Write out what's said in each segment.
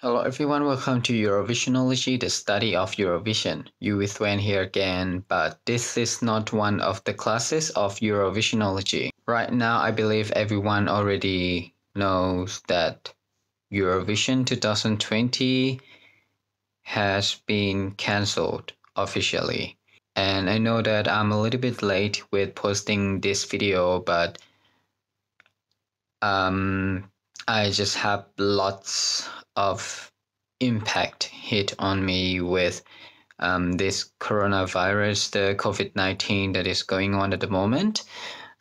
Hello everyone, welcome to Eurovisionology, the study of Eurovision. You with Wan here again, but this is not one of the classes of Eurovisionology. Right now, I believe everyone already knows that Eurovision 2020 has been cancelled officially. And I know that I'm a little bit late with posting this video, but um, I just have lots of impact hit on me with um, this coronavirus, the COVID 19 that is going on at the moment.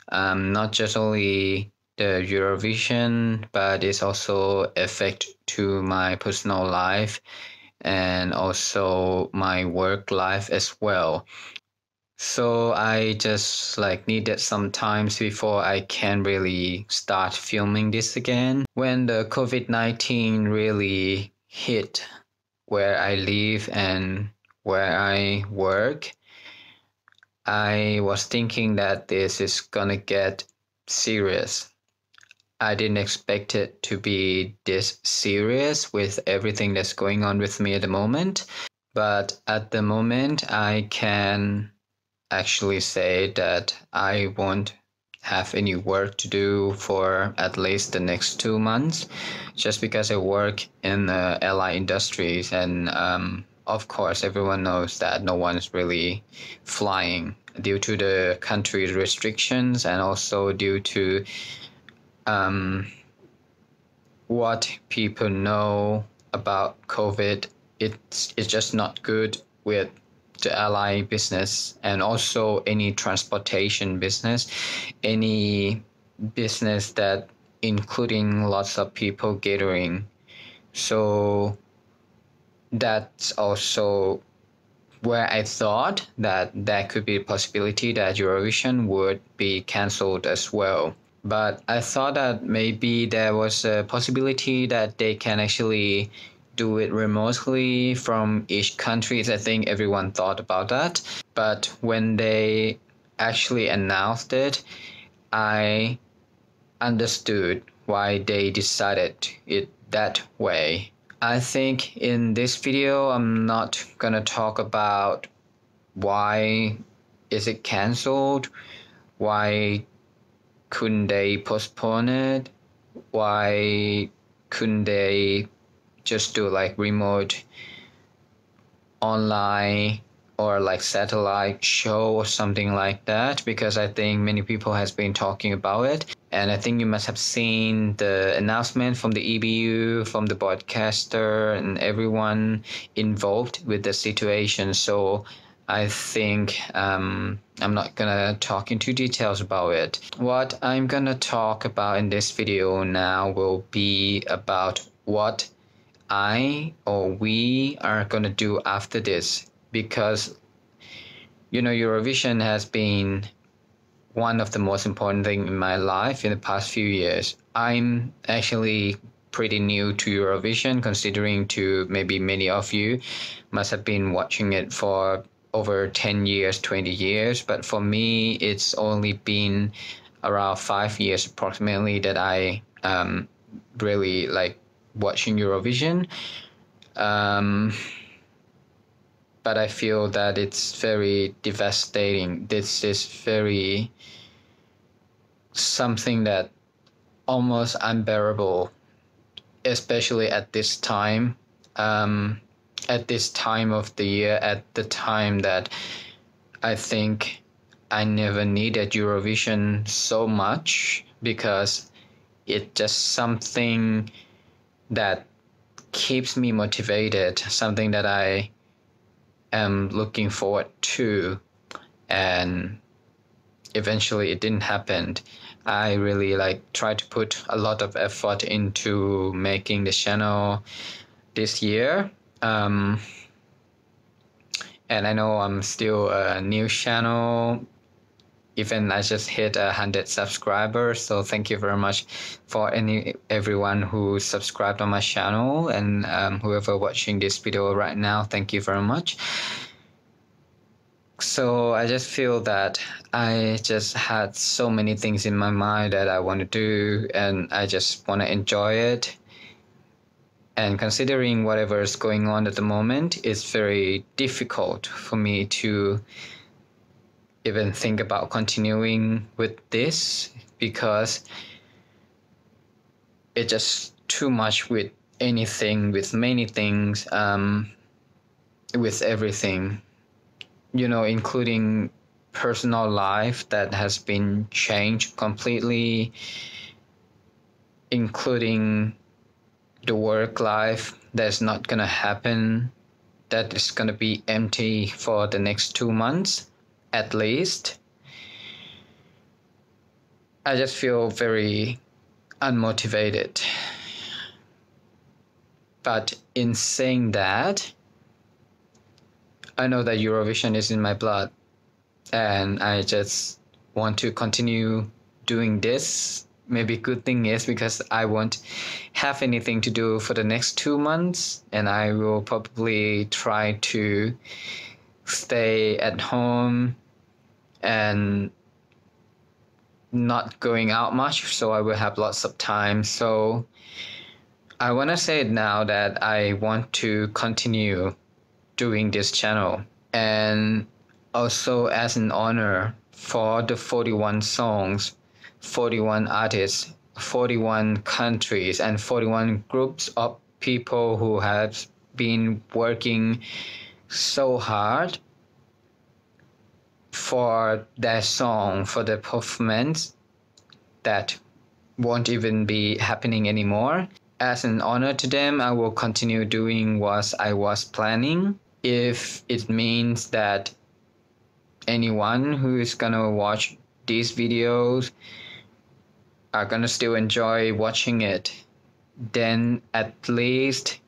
Um, not just only the Eurovision, but it's also affect to my personal life and also my work life as well. So I just like needed some times before I can really start filming this again. When the COVID-19 really hit where I live and where I work, I was thinking that this is gonna get serious. I didn't expect it to be this serious with everything that's going on with me at the moment. But at the moment, I can actually say that I won't have any work to do for at least the next two months, just because I work in the airline industries, and um, of course, everyone knows that no one's really flying due to the country restrictions and also due to um, what people know about COVID. It's it's just not good with ally business and also any transportation business, any business that including lots of people gathering. So that's also where I thought that there could be a possibility that Eurovision would be cancelled as well. But I thought that maybe there was a possibility that they can actually do it remotely from each country. I think everyone thought about that. But when they actually announced it, I understood why they decided it that way. I think in this video, I'm not gonna talk about why is it cancelled, why couldn't they postpone it, why couldn't they just do like remote online or like satellite show or something like that because I think many people has been talking about it and I think you must have seen the announcement from the EBU from the broadcaster and everyone involved with the situation so I think um, I'm not gonna talk into details about it. What I'm gonna talk about in this video now will be about what I or we are gonna do after this because you know Eurovision has been one of the most important thing in my life in the past few years. I'm actually pretty new to Eurovision considering to maybe many of you must have been watching it for over 10 years 20 years but for me it's only been around five years approximately that I um, really like watching Eurovision. Um, but I feel that it's very devastating. This is very something that almost unbearable, especially at this time. Um, at this time of the year, at the time that I think I never needed Eurovision so much because it just something that keeps me motivated, something that I am looking forward to. And eventually it didn't happen. I really like try to put a lot of effort into making the channel this year. Um, and I know I'm still a new channel even I just hit a hundred subscribers. So thank you very much for any everyone who subscribed on my channel and um, whoever watching this video right now. Thank you very much. So I just feel that I just had so many things in my mind that I want to do, and I just want to enjoy it. And considering whatever is going on at the moment, it's very difficult for me to even think about continuing with this because it's just too much with anything, with many things, um, with everything, you know, including personal life that has been changed completely, including the work life that's not gonna happen, that is gonna be empty for the next two months at least. I just feel very unmotivated. But in saying that, I know that Eurovision is in my blood and I just want to continue doing this. Maybe good thing is because I won't have anything to do for the next two months and I will probably try to stay at home and not going out much, so I will have lots of time. So I want to say now that I want to continue doing this channel and also as an honor for the 41 songs, 41 artists, 41 countries, and 41 groups of people who have been working so hard for their song, for the performance that won't even be happening anymore. As an honor to them, I will continue doing what I was planning. If it means that anyone who is gonna watch these videos are gonna still enjoy watching it, then at least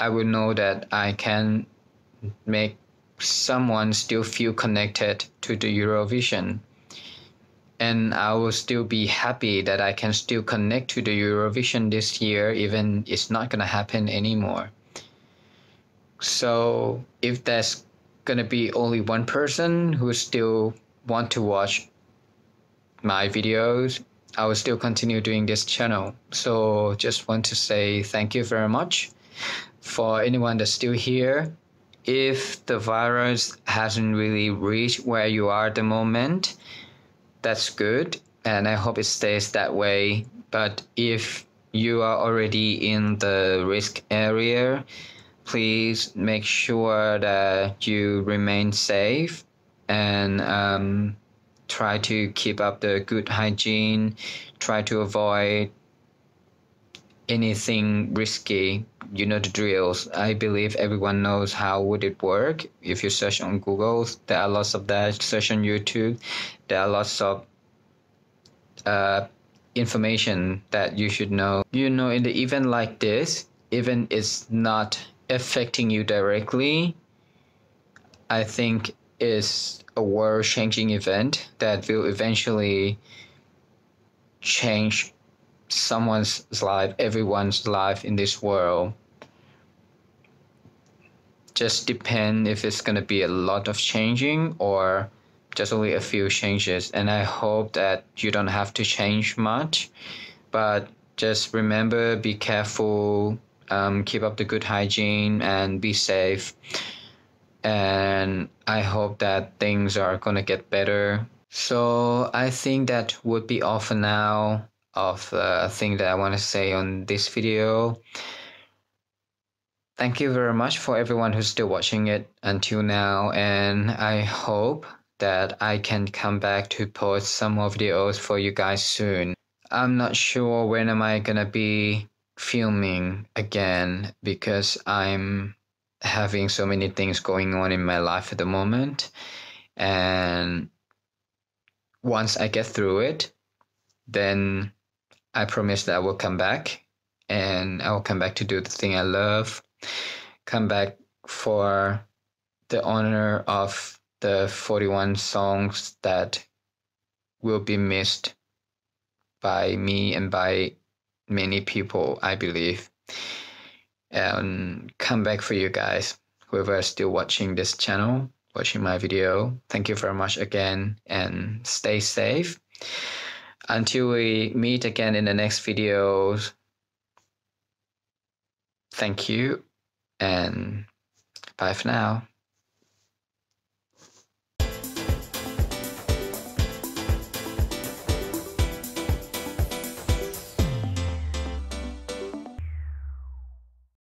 I will know that I can make someone still feel connected to the Eurovision. And I will still be happy that I can still connect to the Eurovision this year, even it's not gonna happen anymore. So if there's gonna be only one person who still want to watch my videos, I will still continue doing this channel. So just want to say thank you very much for anyone that's still here if the virus hasn't really reached where you are at the moment, that's good. And I hope it stays that way. But if you are already in the risk area, please make sure that you remain safe and um, try to keep up the good hygiene, try to avoid anything risky you know the drills. I believe everyone knows how would it work. If you search on google there are lots of that. Search on youtube there are lots of uh, information that you should know. You know in the event like this even it's not affecting you directly i think is a world changing event that will eventually change someone's life, everyone's life in this world. Just depend if it's gonna be a lot of changing or just only a few changes. And I hope that you don't have to change much, but just remember, be careful, um, keep up the good hygiene, and be safe. And I hope that things are gonna get better. So I think that would be all for now of uh, thing that I want to say on this video. Thank you very much for everyone who's still watching it until now and I hope that I can come back to post some more videos for you guys soon. I'm not sure when am I gonna be filming again because I'm having so many things going on in my life at the moment and once I get through it then I promise that I will come back and I will come back to do the thing I love, come back for the honor of the 41 songs that will be missed by me and by many people, I believe. And come back for you guys, whoever is still watching this channel, watching my video. Thank you very much again and stay safe. Until we meet again in the next videos, thank you and bye for now.